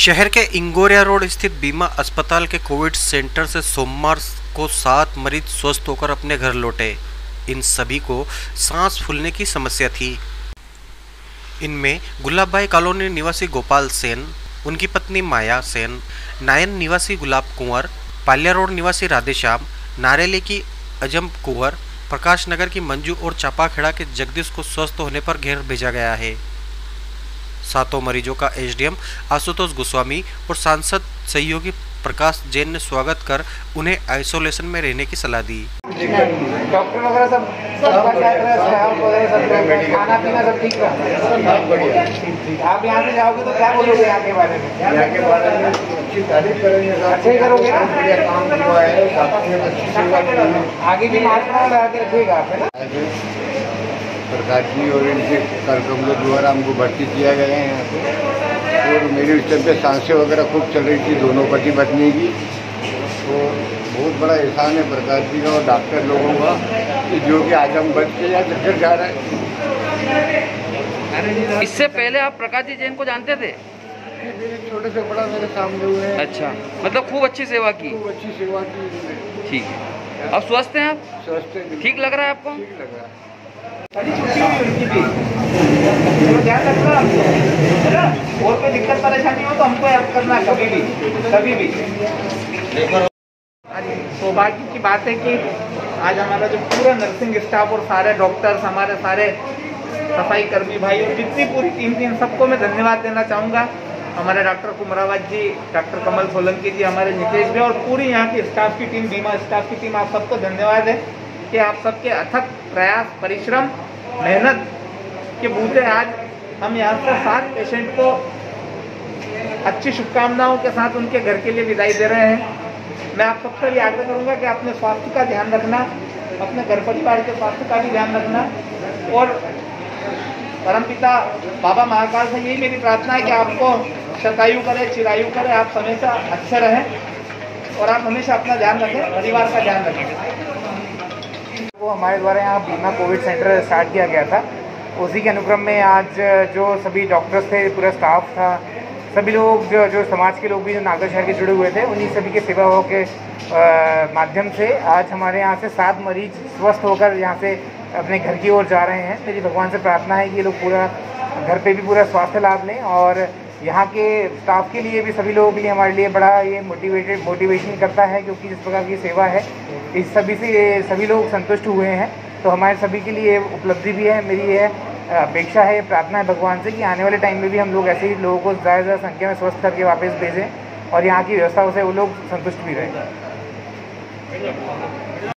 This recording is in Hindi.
शहर के इंगोरिया रोड स्थित बीमा अस्पताल के कोविड सेंटर से सोमवार को सात मरीज़ स्वस्थ होकर अपने घर लौटे। इन सभी को सांस फूलने की समस्या थी। इनमें गुलाबबाई कॉलोनी निवासी गोपाल सेन, उनकी पत्नी माया सेन, नायन निवासी गुलाब कुंवर, पालिया रोड निवासी राधेश्याम, नारेली की अजम कुंवर, प्रकाश नगर की मंजू और चापाखेड़ा के जगदीश को स्वस्थ होने पर घेर भेजा गया है। सातों मरीजों का एसडीएम आशुतोष गोस्वामी और सांसद सहयोगी प्रकाश जैन ने स्वागत कर उन्हें आइसोलेशन में रहने की सलाह दी। डॉक्टर वगैरह सब है खाना पीना सब ठीक रहा? आप यहाँ से जाओगे तो क्या बोलोगे यहाँ के बारे में? यहाँ के बारे में अच्छी तारीफ़ करेंगे अच्छे करोगे ना? काम है अच्छी है। आगे भी मास्क लगा के रखिएगा आप है ना? सरकार जी और इनके कार्यक्रम के द्वारा हमको भर्ती किया गया है यहाँ पे। और मेरी उस टाइम पे साँसें वगैरह खूब चल रही थी दोनों पति पत्नी की। तो बहुत बड़ा एहसान है प्रकाश जी का और डॉक्टर लोगों का कि जो कि आज हम बच के यहाँ चक्कर जा रहे हैं। इससे पहले आप प्रकाश जी जैन को जानते थे? छोटे से बड़ा मेरे सामने हुए हैं। अच्छा मतलब खूब अच्छी सेवा की। खूब अच्छी सेवा की ठीक है। अब स्वस्थ हैं आप? स्वस्थ है ठीक लग रहा है आपको? ठीक लग रहा है। और कोई दिक्कत परेशानी हो तो हमको करना कभी भी कभी भी सौभाग्य की बात है कि आज हमारा जो पूरा नर्सिंग स्टाफ और सारे डॉक्टर्स हमारे सारे सफ़ाई कर्मी भाई और जितनी पूरी टीम थी इन सबको मैं धन्यवाद देना चाहूँगा। हमारे डॉक्टर कुमरावत जी डॉक्टर कमल सोलंकी जी, हमारे नितेश भी और पूरी यहाँ की स्टाफ की टीम बीमा, स्टाफ की टीम आप सबको धन्यवाद है। कि आप सबके अथक प्रयास, परिश्रम, मेहनत के बूते आज हम यहाँ से सात पेशेंट को अच्छी शुभकामनाओं के साथ उनके घर के लिए विदाई दे रहे हैं। मैं आप सबसे ये आग्रह करूँगा कि अपने स्वास्थ्य का ध्यान रखना, अपने घर परिवार के स्वास्थ्य का भी ध्यान रखना। और परमपिता बाबा महाकाल से यही मेरी प्रार्थना है कि आपको शतायु करे, चिरायु करे, आप हमेशा अच्छे रहें और आप हमेशा अपना ध्यान रखें, परिवार का ध्यान रखें। हमारे द्वारा यहाँ बीमा कोविड सेंटर स्टार्ट किया गया था। उसी के अनुक्रम में आज जो सभी डॉक्टर्स थे, पूरा स्टाफ था, सभी लोग जो जो समाज के लोग भी जो नागर शहर के जुड़े हुए थे, उन्हीं सभी के सेवाओं के माध्यम से आज हमारे यहाँ से सात मरीज़ स्वस्थ होकर यहाँ से अपने घर की ओर जा रहे हैं। मेरी भगवान से प्रार्थना है कि ये लोग पूरा घर पे भी पूरा स्वास्थ्य लाभ लें और यहाँ के स्टाफ के लिए भी, सभी लोगों के लिए हमारे लिए बड़ा ये मोटिवेटेड मोटिवेशन करता है, क्योंकि जिस प्रकार की सेवा है, इस सभी से सभी लोग संतुष्ट हुए हैं। तो हमारे सभी के लिए उपलब्धि भी है, मेरी ये अपेक्षा है प्रार्थना है भगवान से कि आने वाले टाइम में भी हम लोग ऐसे ही लोगों को ज़्यादा ज़्यादा संख्या में स्वस्थ करके वापस भेजें और यहाँ की व्यवस्थाओं से वो लोग संतुष्ट भी रहें।